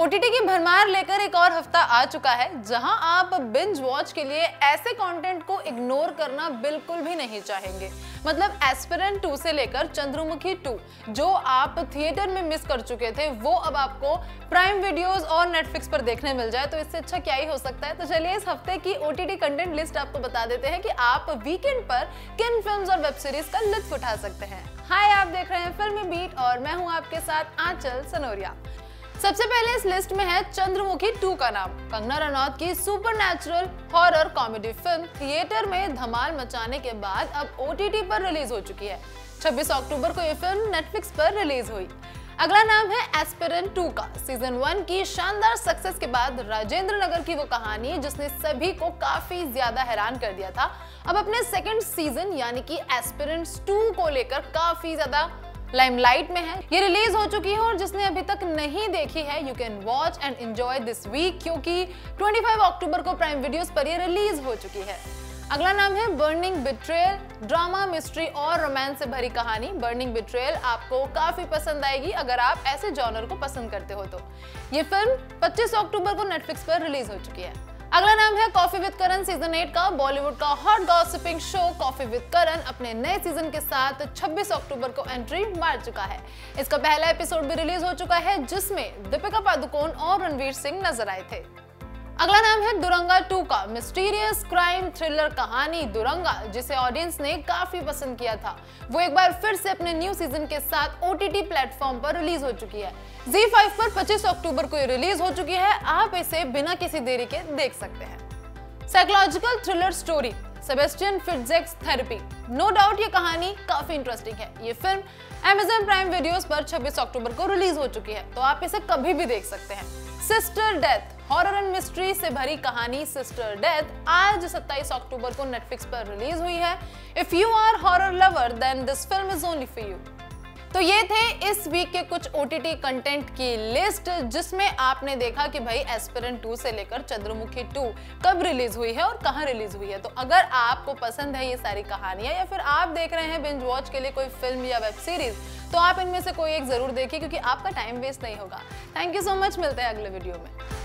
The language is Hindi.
ओटीटी की भरमार लेकर एक और हफ़्ता आ चुका है, जहाँ आप बिंज वॉच के लिए ऐसे कंटेंट को इग्नोर करना बिल्कुल भी नहीं चाहेंगे। मतलब एस्पिरेंट 2 से लेकर चंद्रमुखी 2 जो आप थिएटर में मिस कर चुके थे, वो अब आपको प्राइम वीडियोस और नेटफ्लिक्स पर देखने मिल जाए तो इससे अच्छा क्या ही हो सकता है? तो चलिए इस हफ़्ते की ओटीटी कंटेंट लिस्ट आपको बता देते हैं कि आप वीकेंड पर किन फ़िल्म और वेब सीरीज़ का लुत्फ उठा सकते हैं। हाय आप देख रहे हैं फिल्मी बीट और मैं हूँ आपके साथ आंचल सनोरिया। सबसे पहले इस लिस्ट में है चंद्रमुखी 2 का नाम। कंगना रनौत की supernatural horror comedy film theatre में धमाल मचाने के बाद अब ओटीटी पर रिलीज़ हो चुकी है। 26 अक्टूबर को ये फ़िल्म नेटफ्लिक्स पर रिलीज़ हुई। अगला नाम है एस्पिरेंट 2 का। सीज़न वन की शानदार सक्सेस के बाद राजेंद्र नगर की वो कहानी जिसने सभी को काफ़ी ज़्यादा हैरान कर दिया था, अब अपने सेकंड सीज़न यानी कि एस्पिरेंट्स 2 को लेकर काफ़ी ज़्यादा लाइमलाइट में है। ये रिलीज़ हो चुकी है और जिसने अभी तक नहीं देखी है you can watch and enjoy this week क्योंकि 25 अक्टूबर को प्राइम वीडियोस पर ये रिलीज़ हो चुकी है। अगला नाम है बर्निंग बिट्रेल ड्रामा मिस्ट्री और रोमांस से भरी कहानी। बर्निंग बिट्रेल आपको काफ़ी पसंद आएगी अगर आप ऐसे जॉनर को पसंद करते हो तो। ये फ़िल्म 25 अक्टूबर को नेटफ्लिक्स पर रिलीज़ हो चुकी है। अगला नाम है कॉफ़ी विद करण सीज़न 8 का, बॉलीवुड का hot gossiping show coffee with Karan अपने नए सीज़न के साथ 26 अक्टूबर को एंट्री मार चुका है। इसका पहला एपिसोड भी रिलीज़ हो चुका है, जिसमें दीपिका पादुकोण और रणवीर सिंह नज़र आए थे। अगला नाम है दुरंगा 2 का मिस्टीरियस क्राइम थ्रिलर कहानी दुरंगा, जिसे ऑडियंस ने काफ़ी पसंद किया था। वो एक बार फिर से अपने न्यू सीज़न के साथ ओटीटी प्लेटफॉर्म पर रिलीज़ हो चुकी है। Z5 पर 25 अक्टूबर को ये रिलीज़ हो चुकी है। आप इसे बिना किसी देरी के देख सकते हैं। Psychological thriller story Sebastian Fitzek's therapy no doubt ये कहानी काफ़ी इंटरेस्टिंग है। ये फ़िल्म Amazon प्राइम वीडियोस पर 26 अक्टूबर को रिलीज़ हो चुकी है। तो आप इसे कभी भी देख सकते हैं। Sister death horror and mystery से भरी कहानी सिस्टर डेथ आज 27 अक्टूबर को नेटफ्लिक्स पर रिलीज़ हुई है। If you are horror lover then this film is only for you तो ये थे इस वीक के कुछ ओटीटी कंटेंट की लिस्ट जिसमें आपने देखा कि भाई एस्पिरेंट 2 से लेकर चंद्रमुखी 2 कब रिलीज़ हुई है और कहाँ रिलीज़ हुई है। तो अगर आपको पसंद है ये सारी कहानियाँ या फिर आप देख रहे हैं बिंज वॉच के लिए कोई फ़िल्म या वेब सीरीज़ तो आप इनमें से कोई एक ज़रूर देखिए, क्योंकि आपका टाइम वेस्ट नहीं होगा। थैंक यू सो मच मिलते हैं अगले वीडियो में।